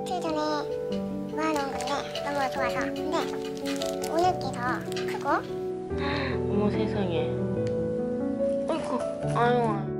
이틀 전에 모아놓은 건데 너무 좋아서. 근데 오늘 게 더 크고 어머 세상에. 어이구 아유.